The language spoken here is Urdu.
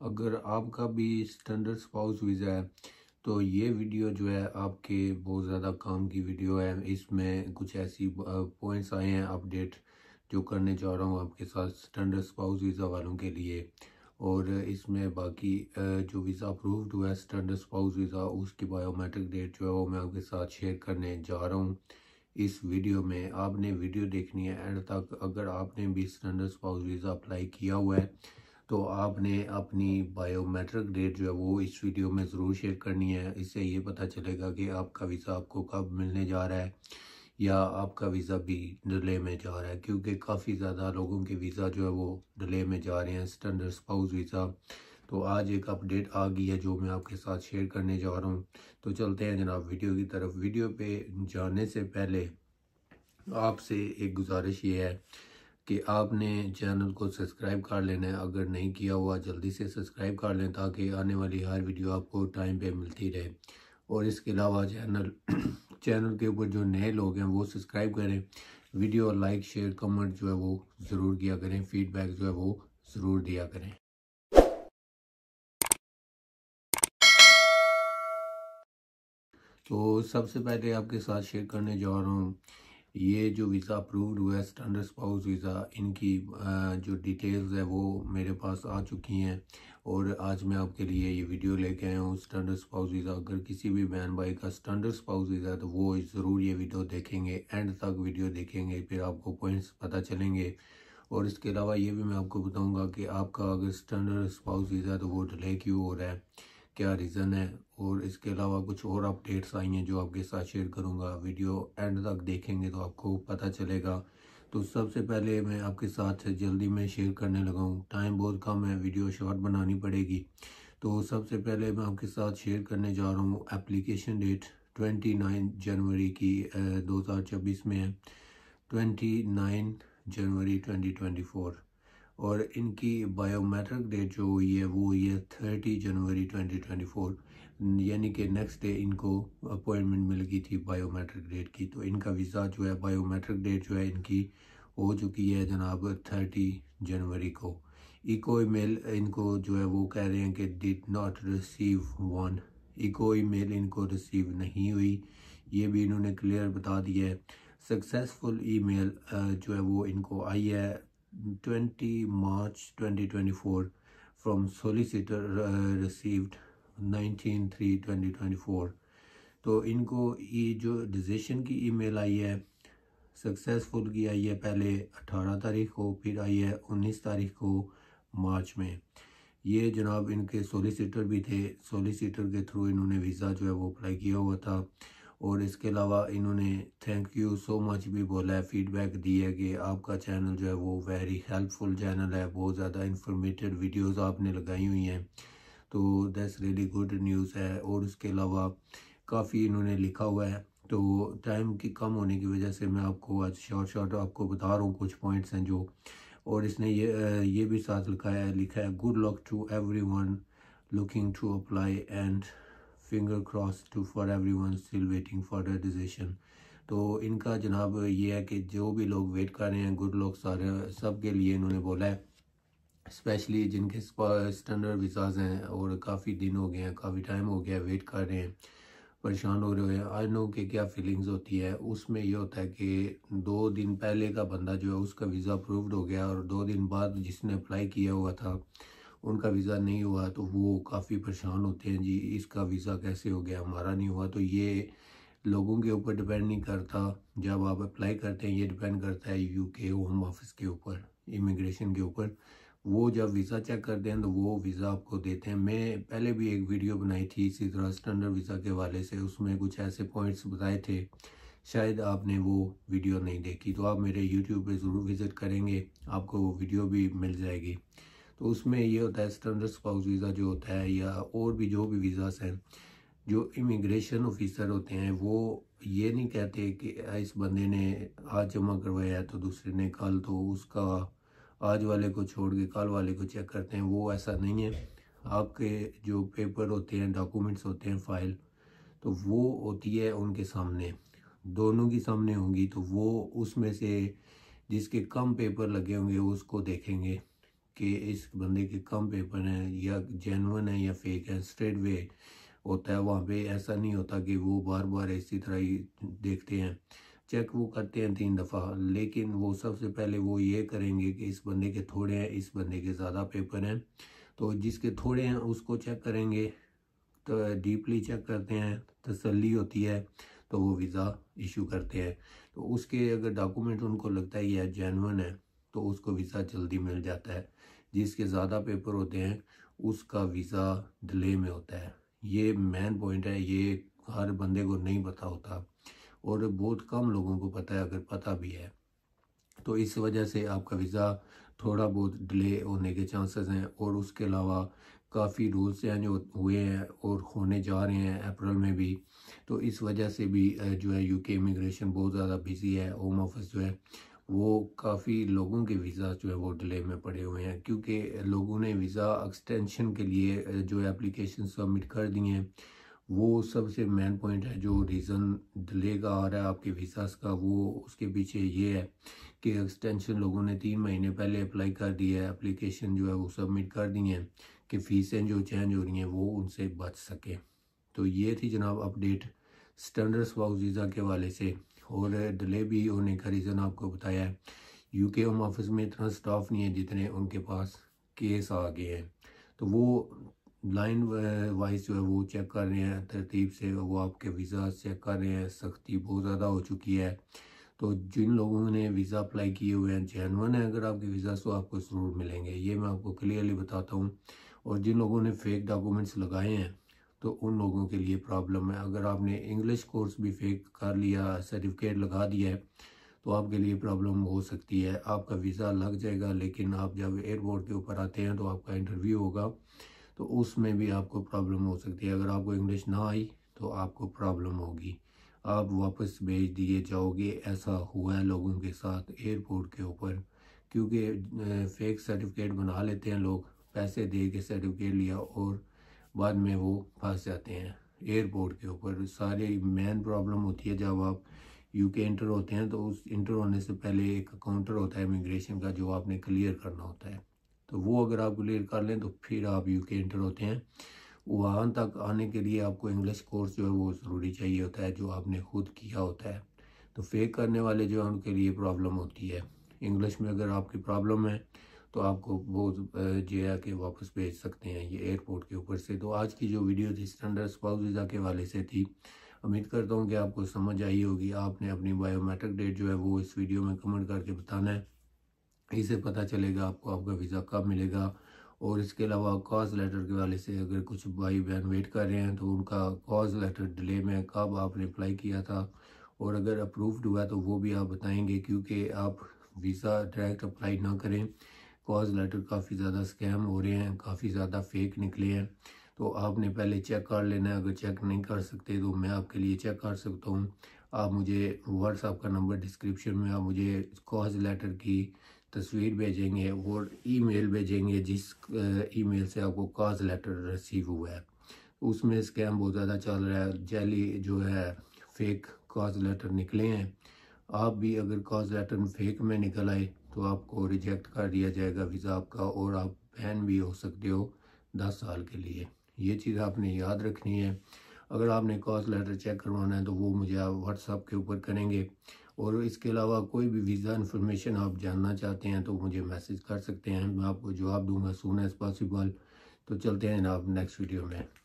اگر آپ کا بھی سٹینڈرڈ سپاؤس ویزا ہے، تو یہ ویڈیو جو ہے آپ کے بہت زیادہ کام کی ویڈیو ہے۔ اس میں کچھ ایسی پوائنٹس آئے ہیں اپڈیٹ جو کرنے چاہ رہا ہوں آپ کے ساتھ سٹینڈرڈ سپاؤس ویزا والوں کے لیے۔ اور اس میں باقی جو ویزا اپرووڈ ہوا ہے سٹینڈرڈ سپاؤس ویزا اس کی بایو میٹرک ڈیٹ جو ہے وہ میں آپ کے ساتھ شیئر کرنے جا رہا ہوں۔ اس ویڈیو میں آپ نے ویڈیو دیکھنی ہے اینڈ تک اگر آپ نے بھی سٹینڈرڈ سپاؤس ویزا اپلائی کیا ہوا ہے تو آپ نے اپنی بایو میٹرک ڈیٹ جو ہے وہ اس ویڈیو میں ضرور شیئر کرنی ہے۔ اس سے یہ پتہ چلے گا کہ آپ کا ویزا آپ کو کب ملنے جا رہا ہے یا آپ کا ویزا بھی ڈلے میں جا رہا ہے۔ کیونکہ کافی زیادہ لوگوں کے ویزا جو ہے وہ ڈلے میں جا رہے ہیں سٹینڈرڈ سپاؤس ویزا تو آج ایک اپڈیٹ آ گئی ہے جو میں آپ کے ساتھ شیئر کرنے جا رہا ہوں۔ تو چلتے ہیں جناب ویڈیو کی طرف۔ ویڈیو پہ جانے سے پہلے آپ سے ایک گزارش یہ ہے کہ آپ نے چینل کو سبسکرائب کر لینا ہے۔ اگر نہیں کیا ہوا، جلدی سے سبسکرائب کر لیں تاکہ آنے والی ہر ویڈیو آپ کو ٹائم پہ ملتی رہے۔ اور اس کے علاوہ چینل چینل کے اوپر جو نئے لوگ ہیں، وہ سبسکرائب کریں۔ ویڈیو لائک، شیئر، کمنٹ جو ہے وہ ضرور کیا کریں۔ فیڈ بیک جو ہے وہ ضرور دیا کریں۔ تو سب سے پہلے آپ کے ساتھ شیئر کرنے جا رہا ہوں۔ یہ جو ویزا اپرووڈ ہوا ہے سٹینڈرڈ سپاؤس ویزا، ان کی جو ڈیٹیلز ہے وہ میرے پاس آ چکی ہیں اور آج میں آپ کے لیے یہ ویڈیو لے کے آیا ہوں سٹینڈرڈ سپاؤس ویزا۔ اگر کسی بھی بہن بھائی کا سٹینڈرڈ سپاؤس ویزا ہے تو وہ ضرور یہ ویڈیو دیکھیں گے، اینڈ تک ویڈیو دیکھیں گے، پھر آپ کو پوائنٹس پتہ چلیں گے۔ اور اس کے علاوہ یہ بھی میں آپ کو بتاؤں گا کہ آپ کا اگر سٹینڈرڈ سپاؤس ویزا ہے تو وہ ڈیلے کیوں ہو رہا ہے۔ کیا ریزن ہے؟ اور اس کے علاوہ کچھ اور اپڈیٹس آئی ہیں جو آپ کے ساتھ شیئر کروں گا۔ ویڈیو اینڈ تک دیکھیں گے تو آپ کو پتہ چلے گا۔ تو سب سے پہلے میں آپ کے ساتھ جلدی میں شیئر کرنے لگا ہوں۔ ٹائم بہت کم ہے ویڈیو شارٹ بنانی پڑے گی۔ تو سب سے پہلے میں آپ کے ساتھ شیئر کرنے جا رہا ہوں۔ Application date twenty nine January کی eh, دو ہزار چوبیس میں ہے۔ Twenty nine January twenty twenty four اور ان کی بایو میٹرک ڈیٹ جو ہوئی ہے وہ ہوئی ہے thirty January twenty twenty four یعنی کہ نیکسٹ ڈے ان کو اپوائنٹمنٹ مل گئی تھی بایو میٹرک ڈیٹ کی. تو ان کا ویزا جو ہے بایو میٹرک ڈیٹ جو ہے ان کی ہو چکی ہے جناب تھرٹی جنوری کو. ایکو ای میل ان کو جو ہے وہ کہہ رہے ہیں کہ date not receive one echo email ان کو ریسیو نہیں ہوئی. یہ بھی انہوں نے کلیئر بتا دیا ہے. سکسیسفل ای میل جو ہے وہ ان کو آئی ہے twenty March twenty twenty four from solicitor received nineteen three twenty twenty four تو ان کو یہ جو ڈیزیشن کی ای میل آئی ہے سکسیسفل کی آئی ہے پہلے اٹھارہ تاریخ کو، پھر آئی ہے انیس تاریخ کو مارچ میں۔ یہ جناب ان کے سولیسیٹر بھی تھے۔ سولیسیٹر کے تھرو انہوں نے ویزا جو ہے وہ اپلائی کیا ہوا تھا۔ اور اس کے علاوہ انہوں نے تھینک یو سو مچ بھی بولا ہے فیڈ بیک دی ہے کہ آپ کا چینل جو ہے وہ ویری ہیلپ فل چینل ہے، بہت زیادہ انفارمیٹیڈ ویڈیوز آپ نے لگائی ہوئی ہیں۔ تو دیٹس ریلی گڈ نیوز ہے۔ اور اس کے علاوہ کافی انہوں نے لکھا ہوا ہے۔ تو ٹائم کی کم ہونے کی وجہ سے میں آپ کو آج شارٹ شارٹ آپ کو بتا رہا ہوں کچھ پوائنٹس ہیں جو۔ اور اس نے یہ یہ بھی ساتھ لکھا ہے لکھا ہے good luck to everyone looking to apply and finger cross too for everyone still waiting for the decision تو ان کا جناب یہ ہے کہ جو بھی لوگ ویٹ کر رہے ہیں، گڈ لوگ سارے، سب کے لیے انہوں نے بولا ہے۔ اسپیشلی جن کے اسٹینڈرڈ ویزاز ہیں اور کافی دن ہو گئے ہیں، کافی ٹائم ہو گیا ویٹ کر رہے ہیں، پریشان ہو رہے ہیں۔ آج نو کہ کیا فیلنگز ہوتی ہے۔ اس میں یہ ہوتا ہے کہ دو دن پہلے کا بندہ جو ہے، اس کا ویزا اپرووڈ ہو گیا اور دو دن بعد جس نے اپلائی کیا ہوا تھا ان کا ویزا نہیں ہوا تو وہ کافی پریشان ہوتے ہیں جی اس کا ویزا کیسے ہو گیا؟ ہمارا نہیں ہوا۔ تو یہ لوگوں کے اوپر ڈپینڈ نہیں کرتا۔ جب آپ اپلائی کرتے ہیں، یہ ڈپینڈ کرتا ہے یو کے ہوم آفس کے اوپر امیگریشن کے اوپر۔ وہ جب ویزا چیک کرتے ہیں تو وہ ویزا آپ کو دیتے ہیں۔ میں پہلے بھی ایک ویڈیو بنائی تھی اسی طرح اسٹینڈرڈ ویزا کے والے سے۔ اس میں کچھ ایسے پوائنٹس بتائے تھے۔ شاید آپ نے وہ ویڈیو نہیں دیکھی تو آپ میرے یوٹیوب پہ ضرور وزٹ کریں گے۔ آپ کو وہ ویڈیو بھی مل جائے گی۔ تو اس میں یہ ہوتا ہے اسٹینڈرڈ سپاؤس ویزا جو ہوتا ہے یا اور بھی جو بھی ویزاز ہیں، جو امیگریشن آفیسر ہوتے ہیں، وہ یہ نہیں کہتے کہ اس بندے نے آج جمع کروایا ہے تو دوسرے نے کل تو اس کا آج والے کو چھوڑ کے کل والے کو چیک کرتے ہیں، وہ ایسا نہیں ہے۔ آپ کے جو پیپر ہوتے ہیں ڈاکومنٹس ہوتے ہیں فائل تو وہ ہوتی ہے ان کے سامنے، دونوں کی سامنے ہوں گی تو وہ اس میں سے جس کے کم پیپر لگے ہوں گے، اس کو دیکھیں گے۔ کہ اس بندے کے کم پیپر ہیں یا جینون ہیں یا فیک ہیں اسٹریٹ وے ہوتا ہے، وہاں پہ ایسا نہیں ہوتا کہ وہ بار بار اسی طرح ہی دیکھتے ہیں۔ چیک وہ کرتے ہیں تین دفعہ، لیکن وہ سب سے پہلے وہ یہ کریں گے کہ اس بندے کے تھوڑے ہیں، اس بندے کے زیادہ پیپر ہیں۔ تو جس کے تھوڑے ہیں اس کو چیک کریں گے، تو ڈیپلی چیک کرتے ہیں، تسلی ہوتی ہے، تو وہ ویزا ایشو کرتے ہیں۔ تو اس کے اگر ڈاکومنٹ ان کو لگتا ہے یہ جینون ہے تو اس کو ویزا جلدی مل جاتا ہے۔ جس کے زیادہ پیپر ہوتے ہیں، اس کا ویزا ڈلے میں ہوتا ہے۔ یہ مین پوائنٹ ہے، یہ ہر بندے کو نہیں پتا ہوتا۔ اور بہت کم لوگوں کو پتہ ہے، اگر پتہ بھی ہے۔ تو اس وجہ سے آپ کا ویزا تھوڑا بہت ڈلے ہونے کے چانسز ہیں۔ اور اس کے علاوہ کافی رولز ہیں جو ہوئے ہیں اور ہونے جا رہے ہیں اپریل میں بھی۔ تو اس وجہ سے بھی، جو ہے، یو کے امیگریشن بہت زیادہ بزی ہے۔ ہوم آفس جو ہے وہ کافی لوگوں کے ویزا جو ہے وہ ڈیلے میں پڑے ہوئے ہیں۔ کیونکہ لوگوں نے ویزا ایکسٹینشن کے لیے جو اپلیکیشن سبمٹ کر دی ہیں، وہ سب سے مین پوائنٹ ہے جو ریزن ڈیلے کا آ رہا ہے آپ کے ویزاز کا، وہ اس کے پیچھے یہ ہے کہ ایکسٹینشن لوگوں نے تین مہینے پہلے اپلائی کر دی ہے، اپلیکیشن جو ہے وہ سبمٹ کر دی ہیں کہ فیسیں جو چینج ہو رہی ہیں وہ ان سے بچ سکیں۔ تو یہ تھی جناب اپڈیٹ سٹینڈرڈ سپاؤس ویزا کے والے سے۔ اور ڈلے بھی ہونے کا ریزن آپ کو بتایا ہے۔ یو کے ہوم آفس میں اتنا سٹاف نہیں ہے جتنے ان کے پاس کیس آ گئے ہیں۔ تو وہ لائن وائز جو ہے وہ چیک کر رہے ہیں، ترتیب سے وہ آپ کے ویزا چیک کر رہے ہیں۔ سختی بہت زیادہ ہو چکی ہے۔ تو جن لوگوں نے ویزا اپلائی کیے ہوئے ہیں جینون ہے اگر آپ کے ویزا تو آپ کو ضرور ملیں گے۔ یہ میں آپ کو کلیئرلی بتاتا ہوں۔ اور جن لوگوں نے فیک ڈاکومنٹس لگائے ہیں تو ان لوگوں کے لیے پرابلم ہے۔ اگر آپ نے انگلش کورس بھی فیک کر لیا سرٹیفکیٹ لگا دیا ہے، تو آپ کے لیے پرابلم ہو سکتی ہے۔ آپ کا ویزا لگ جائے گا، لیکن آپ جب ایئرپورٹ کے اوپر آتے ہیں تو آپ کا انٹرویو ہوگا۔ تو اس میں بھی آپ کو پرابلم ہو سکتی ہے۔ اگر آپ کو انگلش نہ آئی تو آپ کو پرابلم ہوگی۔ آپ واپس بھیج دیے جاؤ گے۔ ایسا ہوا ہے لوگوں کے ساتھ ایئرپورٹ کے اوپر۔ کیونکہ فیک سرٹیفکیٹ بنا لیتے ہیں لوگ۔ پیسے دے کے سرٹیفکیٹ لیا اور بعد میں وہ پھنس جاتے ہیں ایئرپورٹ کے اوپر۔ ساری مین پرابلم ہوتی ہے جب آپ یو کے انٹر ہوتے ہیں تو اس انٹر ہونے سے پہلے ایک کاؤنٹر ہوتا ہے امیگریشن کا جو آپ نے کلیئر کرنا ہوتا ہے۔ تو وہ اگر آپ کلیئر کر لیں تو پھر آپ یو کے انٹر ہوتے ہیں۔ وہاں تک آنے کے لیے آپ کو انگلش کورس جو ہے وہ ضروری چاہیے ہوتا ہے جو آپ نے خود کیا ہوتا ہے۔ تو فیک کرنے والے جو ہیں ان کے لیے پرابلم ہوتی ہے۔ انگلش میں اگر آپ کی پرابلم ہے تو آپ کو بہت جو ہے کہ واپس بھیج سکتے ہیں یہ ایئرپورٹ کے اوپر سے۔ تو آج کی جو ویڈیو تھی اسٹینڈرڈ اسپاؤس ویزا کے والے سے تھی۔ امید کرتا ہوں کہ آپ کو سمجھ آئی ہوگی۔ آپ نے اپنی بایو میٹرک ڈیٹ جو ہے وہ اس ویڈیو میں کمنٹ کر کے بتانا ہے۔ اسے پتہ چلے گا آپ کو آپ کا ویزا کب ملے گا۔ اور اس کے علاوہ کاز لیٹر کے والے سے اگر کچھ بھائی بہن ویٹ کر رہے ہیں تو ان کا کاز لیٹر ڈیلے میں کب آپ نے اپلائی کیا تھا۔ اور اگر اپروفڈ ہوا تو وہ بھی آپ بتائیں گے کیونکہ آپ ویزا ڈائریکٹ اپلائی نہ کریں۔ کاز لیٹر کافی زیادہ سکیم ہو رہے ہیں، کافی زیادہ فیک نکلے ہیں۔ تو آپ نے پہلے چیک کر لینا ہے، اگر چیک نہیں کر سکتے تو میں آپ کے لیے چیک کر سکتا ہوں۔ آپ مجھے واٹس ایپ کا نمبر ڈسکرپشن میں آپ مجھے کاز لیٹر کی تصویر بھیجیں گے اور ای میل بھیجیں گے جس ای میل سے آپ کو کاز لیٹر رسیو ہوا ہے۔ اس میں اسکیم بہت زیادہ چل رہا ہے۔ جیلی جو ہے فیک کاز لیٹر نکلے ہیں۔ آپ بھی اگر کاز لیٹر فیک میں نکل آئے تو آپ کو ریجیکٹ کر دیا جائے گا ویزا آپ کا اور آپ بین بھی ہو سکتے ہو دس سال کے لیے۔ یہ چیز آپ نے یاد رکھنی ہے۔ اگر آپ نے کاز لیٹر چیک کروانا ہے تو وہ مجھے آپ واٹس ایپ کے اوپر کریں گے۔ اور اس کے علاوہ کوئی بھی ویزا انفارمیشن آپ جاننا چاہتے ہیں تو مجھے میسیج کر سکتے ہیں۔ میں آپ کو جواب دوں گا۔ سون ایز پاسبل تو چلتے ہیں جناب نیکسٹ ویڈیو میں۔